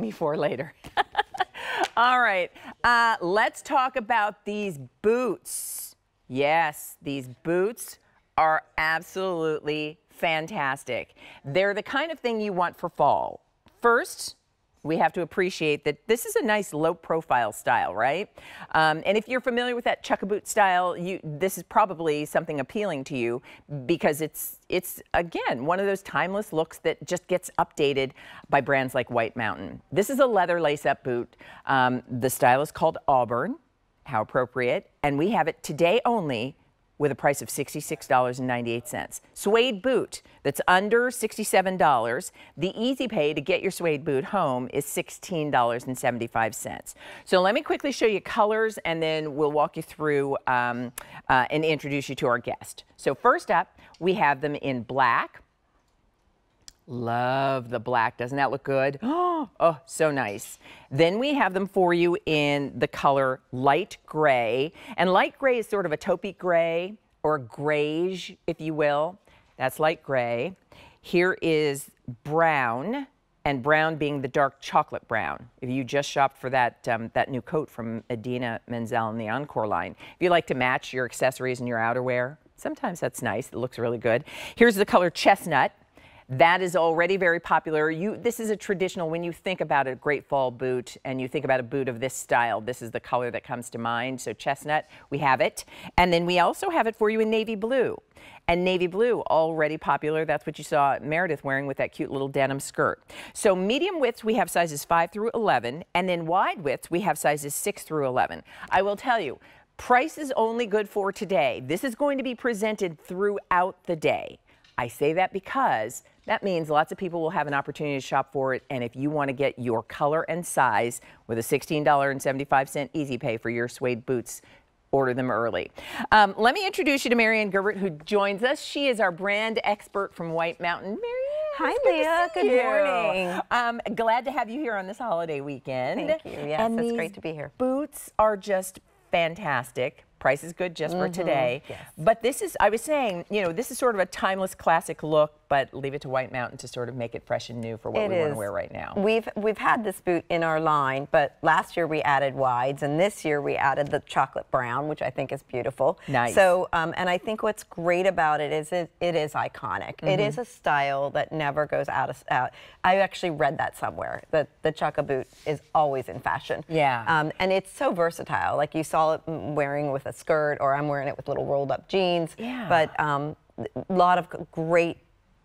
me for later. All right, uh, let's talk about these boots. Yes, these boots are absolutely fantastic. They're the kind of thing you want for fall. First, we have to appreciate that this is a nice low profile style, right? Um, and if you're familiar with that chukka boot style, you, this is probably something appealing to you because it's, it's again, one of those timeless looks that just gets updated by brands like White Mountain. This is a leather lace up boot. Um, the style is called Auburn. How appropriate. And we have it today only with a price of $66.98. Suede boot that's under $67. The easy pay to get your suede boot home is $16.75. So let me quickly show you colors and then we'll walk you through um, uh, and introduce you to our guest. So first up, we have them in black. Love the black. Doesn't that look good? Oh, so nice. Then we have them for you in the color light gray. And light gray is sort of a taupey gray or grayish, if you will. That's light gray. Here is brown and brown being the dark chocolate brown. If you just shopped for that, um, that new coat from Idina Menzel in the Encore line. If you like to match your accessories and your outerwear, sometimes that's nice. It looks really good. Here's the color chestnut. That is already very popular. You, this is a traditional, when you think about a great fall boot and you think about a boot of this style, this is the color that comes to mind. So chestnut, we have it. And then we also have it for you in navy blue. And navy blue, already popular. That's what you saw Meredith wearing with that cute little denim skirt. So medium widths, we have sizes 5 through 11. And then wide widths, we have sizes 6 through 11. I will tell you, price is only good for today. This is going to be presented throughout the day. I say that because that means lots of people will have an opportunity to shop for it. And if you want to get your color and size with a $16.75 easy pay for your suede boots, order them early. Um, let me introduce you to Marianne Gerbert, who joins us. She is our brand expert from White Mountain. Marianne. Hi, Leah. Good you. morning. Um, glad to have you here on this holiday weekend. Thank you. Yes, and it's great to be here. Boots are just fantastic. Price is good just mm -hmm. for mm-hmm. today. Yes. But this is, I was saying, you know, this is sort of a timeless classic look, but leave it to White Mountain to sort of make it fresh and new for what it we is. want to wear right now. We've we've had this boot in our line, but last year we added wides, and this year we added the chocolate brown, which I think is beautiful. Nice. So, um, and I think what's great about it is it, it is iconic. Mm -hmm. It is mm-hmm. a style that never goes out of out. I actually read that somewhere that the chukka boot is always in fashion. Yeah. Um, and it's so versatile. Like you saw it wearing with a skirt, or I'm wearing it with little rolled up jeans. Yeah. But um, a lot of great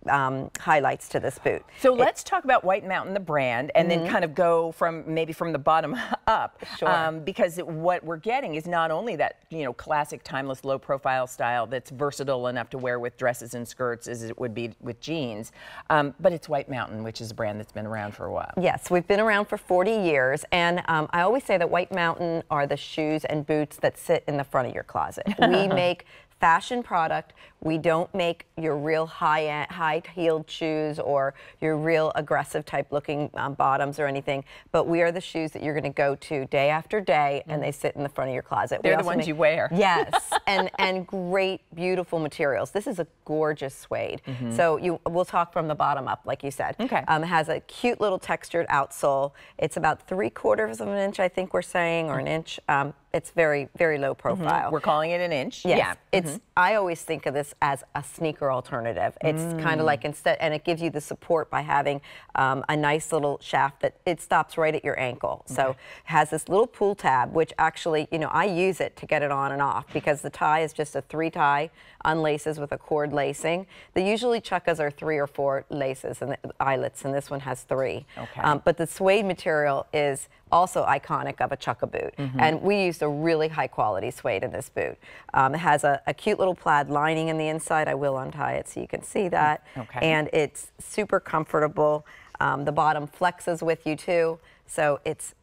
um, highlights to this boot. So it, let's talk about White Mountain, the brand, and mm -hmm. then mm-hmm. kind of go from maybe from the bottom up. Sure. Um, because it, what we're getting is not only that you know classic, timeless, low profile style that's versatile enough to wear with dresses and skirts as it would be with jeans, um, but it's White Mountain, which is a brand that's been around for a while. Yes, we've been around for 40 years, and um, I always say that White Mountain are the shoes and boots that sit in the front of your closet. We make fashion product. We don't make your real high high heeled shoes or your real aggressive type looking um, bottoms or anything, but we are the shoes that you're going to go to day after day and they sit in the front of your closet. They're the ones make, you wear. Yes, and and great beautiful materials. This is a gorgeous suede. Mm -hmm. So you we'll talk from the bottom up like you said. Okay. Um, it has a cute little textured outsole. It's about three quarters of an inch I think we're saying or an inch. Um, it's very, very low mm-hmm. profile. Mm -hmm. We're calling it an inch. Yes. Yeah. It's. Mm -hmm. I always think of this as a sneaker alternative. It's mm. kind of like instead, and it gives you the support by having um, a nice little shaft that it stops right at your ankle. Okay. So it has this little pull tab, which actually, you know, I use it to get it on and off because the tie is just a three tie unlaces with a cord lacing. The usually chukkas are three or four laces and eyelets, and this one has three. Okay. Um, but the suede material is also iconic of a chukka boot. Mm -hmm. And we used a really high quality suede in this boot. Um, it has a, a, cute little plaid lining in the inside. I will untie it so you can see that. Okay. And it's super comfortable. Um, the bottom flexes with you too. So it's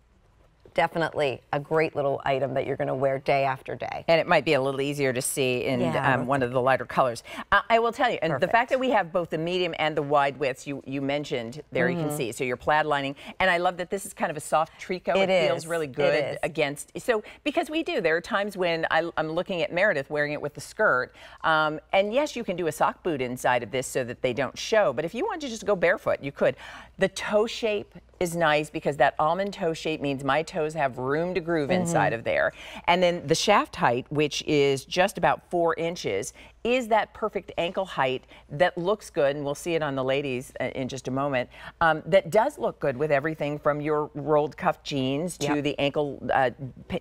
definitely a great little item that you're going to wear day after day. And it might be a little easier to see in yeah. um, one of the lighter colors. Uh, I will tell you, and Perfect. the fact that we have both the medium and the wide widths, you, you mentioned there, mm -hmm. you can mm-hmm. see. So your plaid lining, and I love that this is kind of a soft tricot. It, it feels really good against. So because we do, there are times when I, am looking at Meredith wearing it with the skirt, um, and yes, you can do a sock boot inside of this so that they don't show. But if you want to just go barefoot, you could. The toe shape is nice because that almond toe shape means my toes have room to groove Mm-hmm. inside of there. And then the shaft height, which is just about four inches, is that perfect ankle height that looks good, and we'll see it on the ladies uh, in just a moment, um, that does look good with everything from your rolled cuff jeans to Yep. the ankle uh,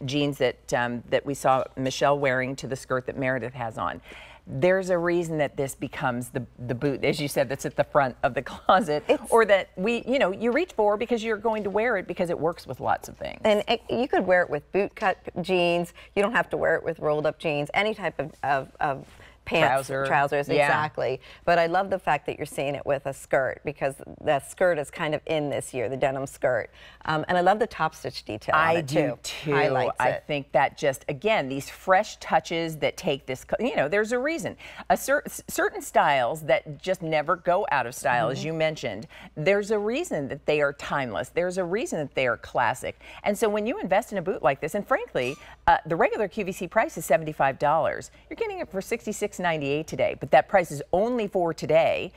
jeans that, um, that we saw Michelle wearing to the skirt that Meredith has on. There's a reason that this becomes the, the boot, as you said, that's at the front of the closet, or that we, you know, you reach for because you're going to wear it because it works with lots of things. And it, you could wear it with boot cut jeans. You don't have to wear it with rolled up jeans. Any type of, of, of pants, Trouser. trousers, Yeah. exactly. But I love the fact that you're seeing it with a skirt because the skirt is kind of in this year, the denim skirt. Um, and I love the top stitch detail. on I do too. too. I it. think that just again these fresh touches that take this. You know, there's a reason. A cer- certain styles that just never go out of style, Mm-hmm. as you mentioned. There's a reason that they are timeless. There's a reason that they are classic. And so when you invest in a boot like this, and frankly, uh, the regular QVC price is seventy-five dollars. You're getting it for sixty-six ninety-eight today, but that price is only for today.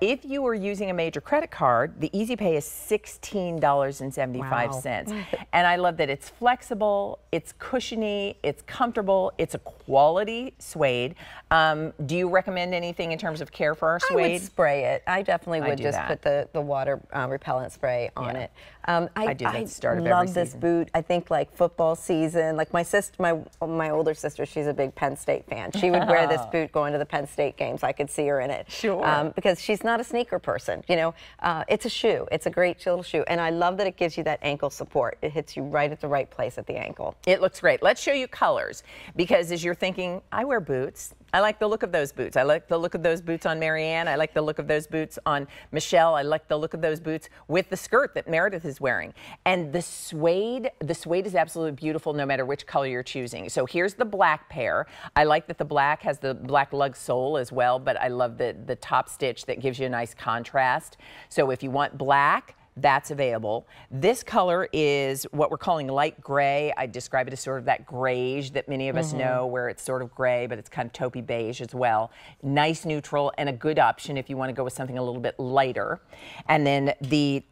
If you are using a major credit card, the Easy Pay is $16.75. And I love that it's flexible, it's cushiony, it's comfortable, it's a quality suede. Um, do you recommend anything in terms of care for our suede? I would spray it. I definitely would do just that. put the, the water uh, repellent spray on Yeah. it. Um, I, I do that at the of love this boot. I think like football season, like my sister, my my older sister, she's a big Penn State fan. She would wear this boot going to the Penn State games. I could see her in it. Sure. because she's not a sneaker person. You know, uh, it's a shoe. It's a great little shoe, and I love that it gives you that ankle support. It hits you right at the right place at the ankle. It looks great. Let's show you colors because as you're thinking, I wear boots. I like the look of those boots. I like the look of those boots on Marianne. I like the look of those boots on Michelle. I like the look of those boots with the skirt that Meredith is wearing. And the suede, the suede is absolutely beautiful no matter which color you're choosing. So here's the black pair. I like that the black has the black lug sole as well, but I love the, the top stitch that gives you a nice contrast. So if you want black, that's available. This color is what we're calling light gray. I describe it as sort of that grayish that many of us mm-hmm. know, where it's sort of gray, but it's kind of taupey beige as well. Nice neutral and a good option if you want to go with something a little bit lighter. And then the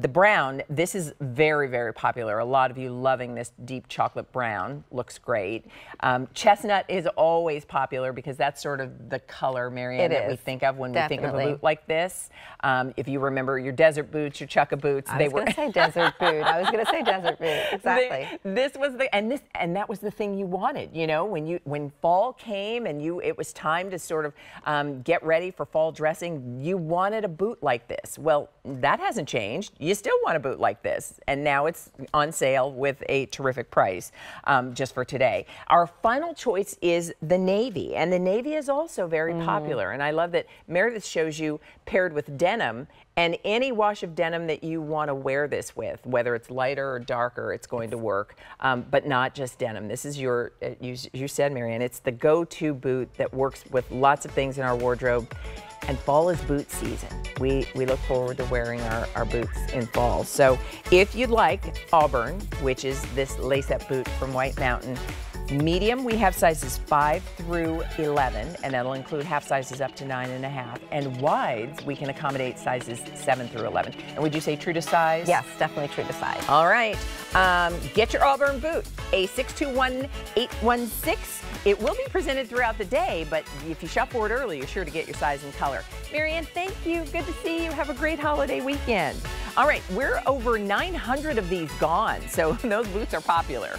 the brown, this is very, very popular. A lot of you loving this deep chocolate brown. Looks great. Um, chestnut is always popular because that's sort of the color, Marianne, that we think of when we think of a boot like this. Um, if you remember your desert boots, your chukka boots, I they was were. going to say desert boot. I was going to say desert boot. they- Exactly. this was the and this and that was the thing you wanted. You know, when you when fall came and you it was time to sort of um, get ready for fall dressing. You wanted a boot like this. Well, that hasn't changed. You still want a boot like this, and now it's on sale with a terrific price um, just for today. Our final choice is the navy, and the navy is also very popular. And I love that Meredith shows you paired with denim and any wash of denim that you want to wear this with, whether it's lighter or darker, it's going to work, um, but not just denim. This is your, uh, you, you said, Marianne, it's the go to boot that works with lots of things in our wardrobe. And fall is boot season. We, we look forward to wearing our, our boots in fall. So if you'd like Auburn, which is this lace up boot from White Mountain, Medium, we have sizes 5 through 11, and that'll include half sizes up to 9.5. And a half. And wides, we can accommodate sizes 7 through 11. And would you say true to size? Yes, definitely true to size. All right. Um, get your Auburn boot, a 621-816. It will be presented throughout the day, but if you shop for it early, you're sure to get your size and color. Marianne, thank you. Good to see you. Have a great holiday weekend. All right, we're over 900 of these gone, so those boots are popular.